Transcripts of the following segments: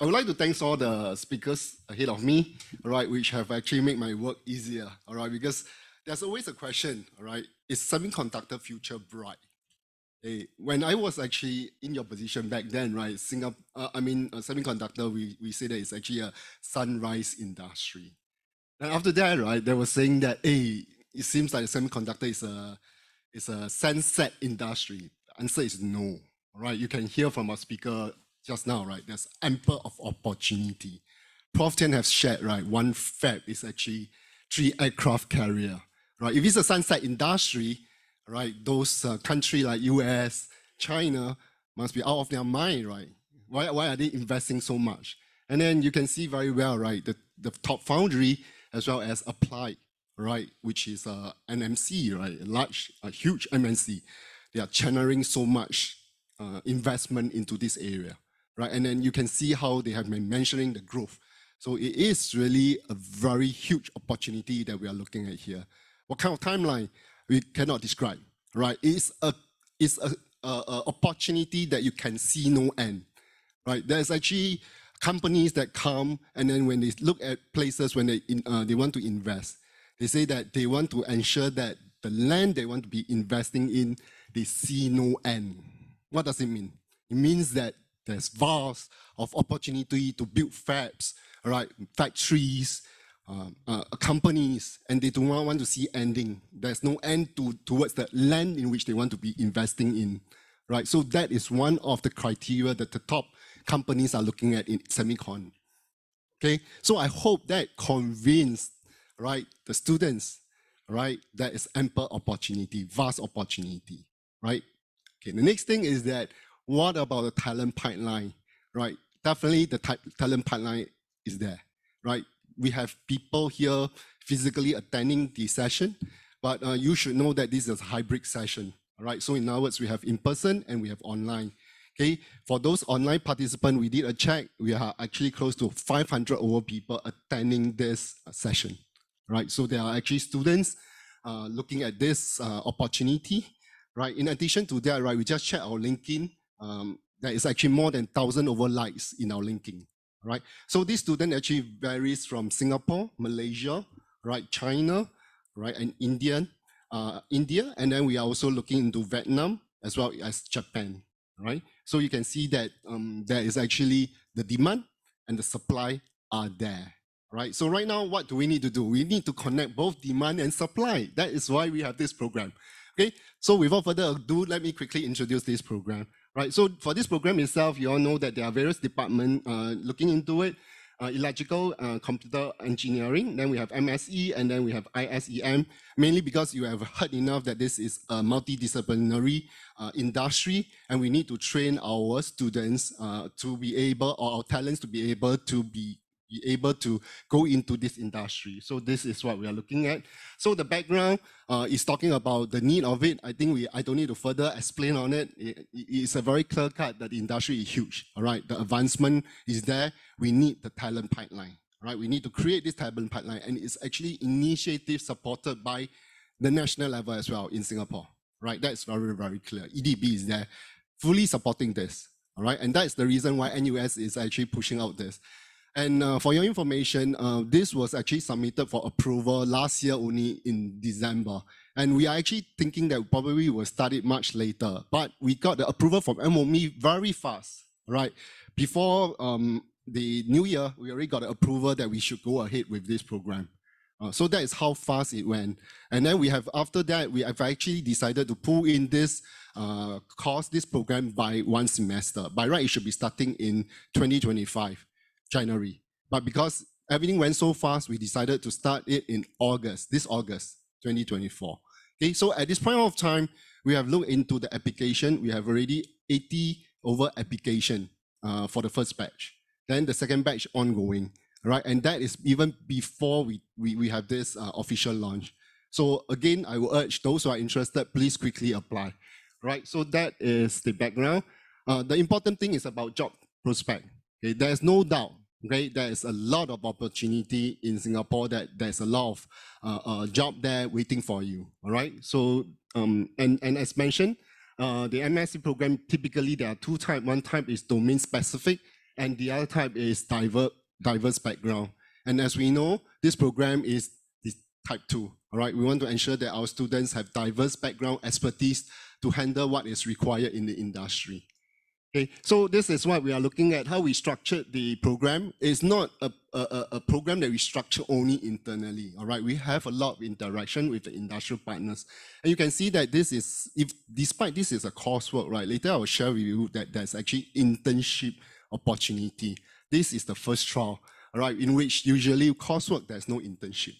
I would like to thank all the speakers ahead of me, all right, which have actually made my work easier, all right, because there's always a question, all right, is semiconductor future bright? Hey, when I was actually in your position back then, right, Singapore, uh, I mean, uh, semiconductor, we, we say that it's actually a sunrise industry. And after that, right, they were saying that, hey, it seems like semiconductor is a, is a sunset industry. The answer is no, all right? You can hear from our speaker just now, right? There's ample of opportunity. Prof. Tian has shared, right? One fab is actually three aircraft carrier, right? If it's a sunset industry, right? Those uh, countries like US, China must be out of their mind, right? Why, why are they investing so much? And then you can see very well, right? The, the top foundry as well as applied, right? Which is uh, NMC, right? A large, a huge MNC. They are channeling so much uh, investment into this area right? And then you can see how they have been mentioning the growth. So it is really a very huge opportunity that we are looking at here. What kind of timeline we cannot describe, right? It's a it's a, a, a opportunity that you can see no end, right? There's actually companies that come and then when they look at places when they in, uh, they want to invest, they say that they want to ensure that the land they want to be investing in, they see no end. What does it mean? It means that there's vast of opportunity to build fabs, right? Factories, um, uh, companies, and they do not want to see ending. There's no end to, towards the land in which they want to be investing in, right? So that is one of the criteria that the top companies are looking at in semicon. Okay, so I hope that convinced, right, the students, right, that is ample opportunity, vast opportunity, right? Okay, the next thing is that what about the talent pipeline, right? Definitely the talent pipeline is there, right? We have people here physically attending the session, but uh, you should know that this is a hybrid session, all right? So in other words, we have in person and we have online. Okay, for those online participants, we did a check. We are actually close to 500 over people attending this uh, session, right? So there are actually students uh, looking at this uh, opportunity, right? In addition to that, right, we just checked our LinkedIn um, there is actually more than 1,000 over likes in our LinkedIn, right? So this student actually varies from Singapore, Malaysia, right, China, right, and Indian, uh, India, and then we are also looking into Vietnam as well as Japan, right? So you can see that um, there is actually the demand and the supply are there, right? So right now, what do we need to do? We need to connect both demand and supply. That is why we have this program. Okay, so without further ado, let me quickly introduce this program. Right, so for this program itself, you all know that there are various departments uh, looking into it. Uh, electrical, uh, computer engineering, then we have MSE, and then we have ISEM, mainly because you have heard enough that this is a multidisciplinary uh, industry, and we need to train our students uh, to be able, or our talents to be able to be be able to go into this industry. So this is what we are looking at. So the background uh, is talking about the need of it. I think we I don't need to further explain on it. it it's a very clear cut that the industry is huge. All right, the advancement is there. We need the talent pipeline. Right, we need to create this talent pipeline, and it's actually initiative supported by the national level as well in Singapore. Right, that's very very clear. EDB is there, fully supporting this. All right, and that's the reason why NUS is actually pushing out this. And uh, for your information, uh, this was actually submitted for approval last year only in December. And we are actually thinking that probably we will start it much later. But we got the approval from MOE very fast, right? Before um, the new year, we already got the approval that we should go ahead with this program. Uh, so that is how fast it went. And then we have, after that, we have actually decided to pull in this uh, course, this program by one semester. By right, it should be starting in 2025. January. But because everything went so fast, we decided to start it in August, this August 2024. Okay, so at this point of time, we have looked into the application. We have already 80 over application uh, for the first batch. Then the second batch ongoing, right? And that is even before we, we, we have this uh, official launch. So again, I will urge those who are interested, please quickly apply, right? So that is the background. Uh, the important thing is about job prospect. Okay, there's no doubt. Okay, there is a lot of opportunity in Singapore. That there's a lot of uh, uh, job there waiting for you. All right. So um, and and as mentioned, uh, the MSc program typically there are two types. One type is domain specific, and the other type is diverse, diverse background. And as we know, this program is, is type two. All right, we want to ensure that our students have diverse background expertise to handle what is required in the industry. Okay, so this is what we are looking at, how we structured the program. It's not a, a, a, program that we structure only internally, all right? We have a lot of interaction with the industrial partners. And you can see that this is, if despite this is a coursework, right? Later I will share with you that there's actually internship opportunity. This is the first trial, all right, in which usually coursework, there's no internship,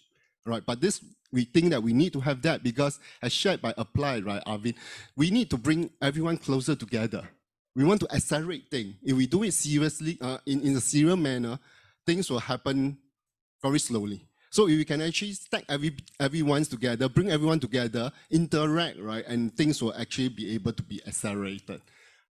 right? But this, we think that we need to have that because as shared by Applied, right, Arvin, we need to bring everyone closer together, we want to accelerate things. If we do it seriously, uh, in, in a serial manner, things will happen very slowly. So if we can actually stack every everyone together, bring everyone together, interact, right, and things will actually be able to be accelerated.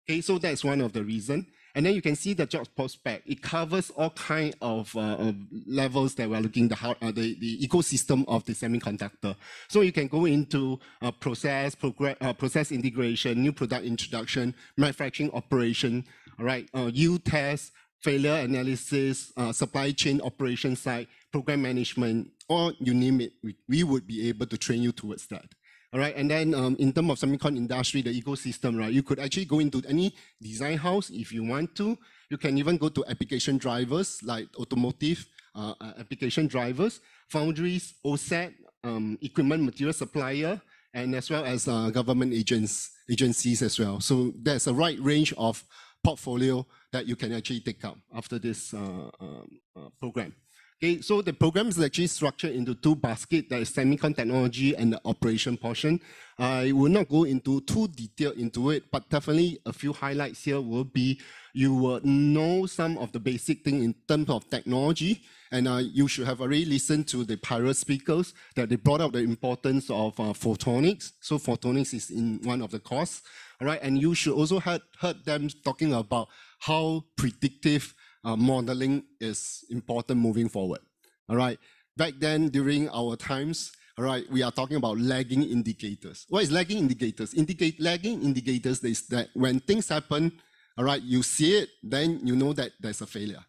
Okay, so that's one of the reasons. And then you can see the job prospect. It covers all kind of, uh, levels that we're looking the, uh, the the ecosystem of the semiconductor. So you can go into uh, process, uh, process integration, new product introduction, manufacturing operation, all right, uh, yield test, failure analysis, uh, supply chain operation side, program management, or you name it, we, we would be able to train you towards that. All right, and then um, in terms of semicon industry, the ecosystem, right, you could actually go into any design house if you want to. You can even go to application drivers like automotive uh, uh application drivers, foundries, OSAT, um, equipment material supplier, and as well as uh, government agents, agencies as well. So there's a right range of portfolio that you can actually take up after this uh, um, uh program. Okay, so the program is actually structured into two baskets, the semicon technology and the operation portion. I will not go into too detailed into it, but definitely a few highlights here will be you will know some of the basic thing in terms of technology, and uh, you should have already listened to the prior speakers that they brought up the importance of uh, photonics. So photonics is in one of the course, all right, and you should also have heard them talking about how predictive uh, modeling is important moving forward. All right. Back then, during our times, all right, we are talking about lagging indicators. What is lagging indicators? Indicate lagging indicators is that when things happen, all right, you see it, then you know that there's a failure.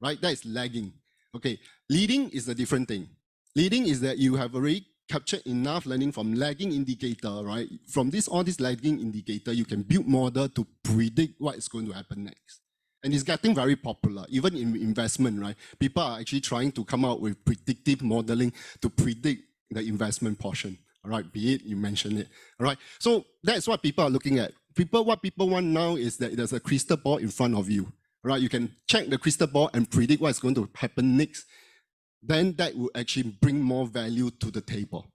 Right? That is lagging. Okay. Leading is a different thing. Leading is that you have already captured enough learning from lagging indicator, right? From this all this lagging indicator, you can build model to predict what is going to happen next. And it's getting very popular, even in investment, right? People are actually trying to come out with predictive modeling to predict the investment portion. All right, be it you mentioned it. All right. So that's what people are looking at. People, what people want now is that there's a crystal ball in front of you. Right? You can check the crystal ball and predict what's going to happen next. Then that will actually bring more value to the table.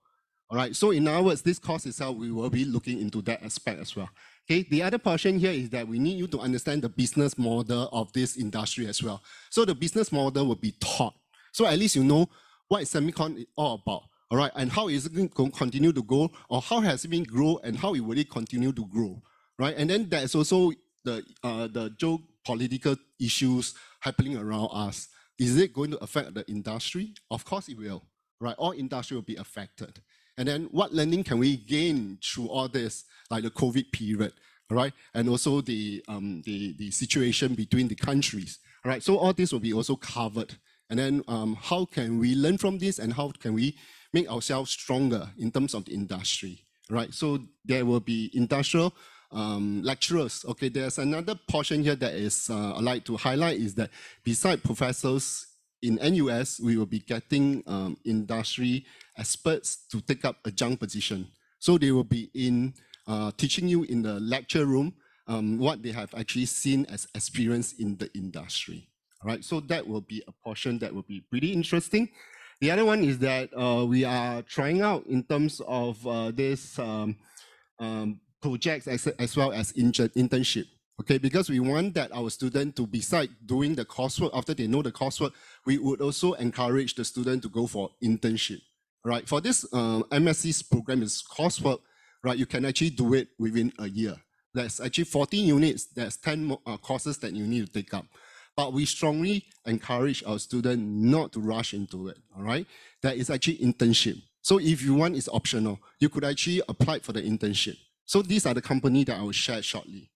All right. So in other words, this course itself, we will be looking into that aspect as well. Okay, the other portion here is that we need you to understand the business model of this industry as well. So the business model will be taught. So at least you know what is semicon all about, all right, and how is it going to continue to go, or how has it been grow, and how it will it continue to grow, right? And then there's also the uh, the geopolitical issues happening around us. Is it going to affect the industry? Of course it will, right? All industry will be affected. And then what learning can we gain through all this, like the COVID period, right? And also the, um, the, the situation between the countries, right? So all this will be also covered. And then um, how can we learn from this and how can we make ourselves stronger in terms of the industry, right? So there will be industrial um, lecturers. Okay, there's another portion here that is uh, I'd like to highlight is that beside professors in NUS, we will be getting um, industry experts to take up a adjunct position. So they will be in uh, teaching you in the lecture room um, what they have actually seen as experience in the industry. All right, so that will be a portion that will be pretty interesting. The other one is that uh, we are trying out in terms of uh, this um, um, projects as, as well as internship. Okay, because we want that our student to, beside doing the coursework, after they know the coursework, we would also encourage the student to go for internship, right? For this uh, MSC's program is coursework, right? You can actually do it within a year. There's actually 14 units, there's 10 uh, courses that you need to take up. But we strongly encourage our student not to rush into it, all right? That is actually internship. So if you want, it's optional. You could actually apply for the internship. So these are the company that I will share shortly.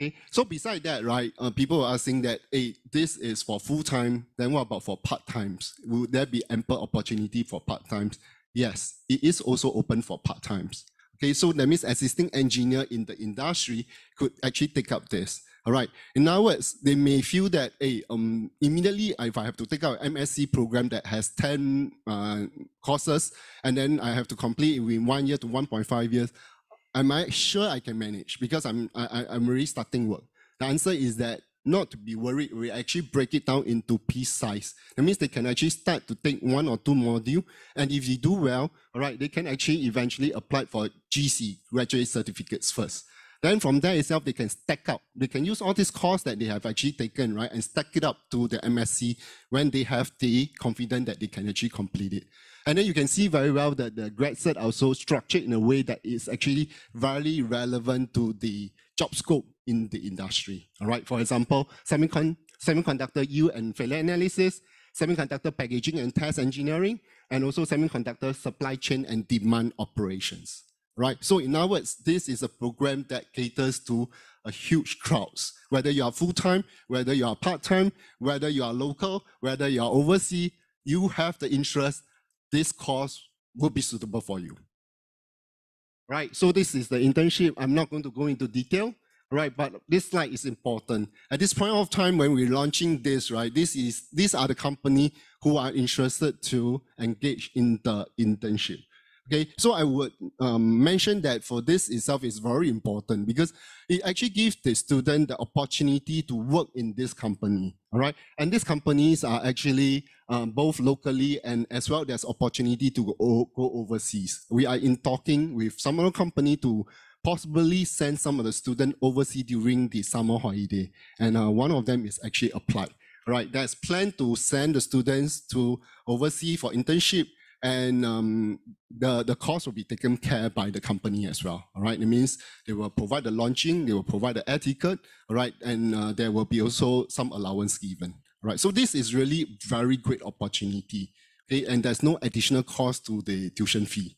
Okay, so beside that, right, uh, people are asking that, hey, this is for full time. Then what about for part times? Will there be ample opportunity for part times? Yes, it is also open for part times. Okay, so that means existing engineer in the industry could actually take up this. All right. In other words, they may feel that, hey, um, immediately if I have to take out an MSc program that has 10 uh, courses, and then I have to complete it within one year to 1.5 years, am I sure I can manage? Because I'm, I, I'm already starting work. The answer is that not to be worried, we actually break it down into piece size. That means they can actually start to take one or two module, and if they do well, all right, they can actually eventually apply for GC, graduate certificates first. Then from there itself, they can stack up. They can use all these courses that they have actually taken, right, and stack it up to the MSc when they have the confidence that they can actually complete it. And then you can see very well that the grad cert also structured in a way that is actually very relevant to the job scope in the industry. All right, for example, semicon semiconductor yield and failure analysis, semiconductor packaging and test engineering, and also semiconductor supply chain and demand operations. Right. So in other words, this is a program that caters to a huge crowds. Whether you are full time, whether you are part time, whether you are local, whether you are overseas, you have the interest this course will be suitable for you. Right, so this is the internship. I'm not going to go into detail, right, but this slide is important. At this point of time when we're launching this, right, this is these are the company who are interested to engage in the internship. Okay, so I would um, mention that for this itself is very important because it actually gives the student the opportunity to work in this company, all right? And these companies are actually um, both locally and as well there's opportunity to go, go overseas. We are in talking with some other company to possibly send some of the student overseas during the summer holiday. And uh, one of them is actually applied, right? There's plan to send the students to overseas for internship and um, the, the cost will be taken care by the company as well. All right, it means they will provide the launching, they will provide the air ticket, all right, and uh, there will be also some allowance given. Right, so this is really very great opportunity. Okay, and there's no additional cost to the tuition fee.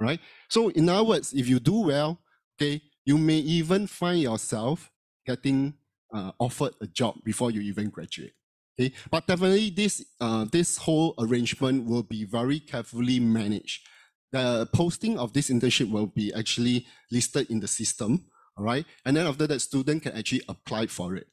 Right. So in other words, if you do well, okay, you may even find yourself getting uh, offered a job before you even graduate. Okay, but definitely this uh, this whole arrangement will be very carefully managed. The posting of this internship will be actually listed in the system, all right? And then after that, student can actually apply for it.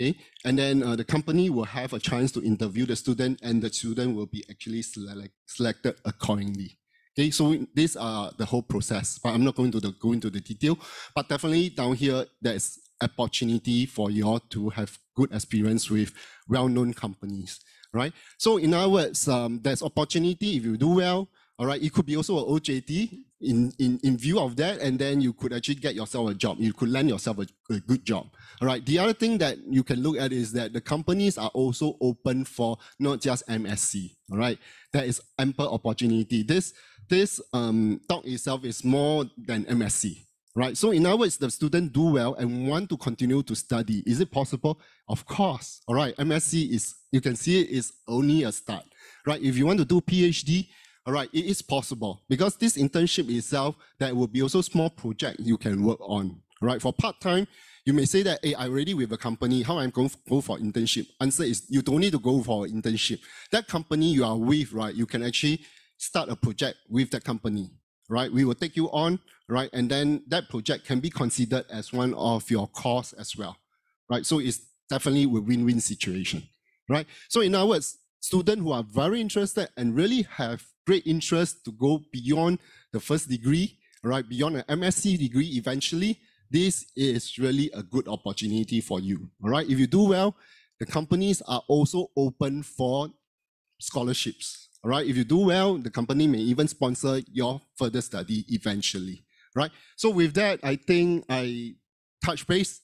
Okay, and then uh, the company will have a chance to interview the student, and the student will be actually select, selected accordingly. Okay, so these are the whole process, but I'm not going to the, go into the detail. But definitely down here, there's opportunity for you all to have good experience with well-known companies, right? So in other words, um, there's opportunity if you do well, all right? It could be also an OJT in, in, in view of that, and then you could actually get yourself a job. You could land yourself a, a good job, all right? The other thing that you can look at is that the companies are also open for not just MSc, all right? There is ample opportunity. This, this um, talk itself is more than MSc, right? So in other words, the student do well and want to continue to study. Is it possible? Of course. All right. MSc is, you can see it is only a start, right? If you want to do PhD, all right, it is possible because this internship itself, that will be also small project you can work on, right? For part-time, you may say that, hey, I'm already with a company, how I'm going to go for internship? Answer is you don't need to go for internship. That company you are with, right, you can actually start a project with that company, right? We will take you on, right? And then that project can be considered as one of your course as well, right? So it's definitely a win-win situation, right? So in other words, students who are very interested and really have great interest to go beyond the first degree, right? Beyond an MSc degree eventually, this is really a good opportunity for you, all right? If you do well, the companies are also open for scholarships, all right, if you do well, the company may even sponsor your further study eventually, right? So with that, I think I touch base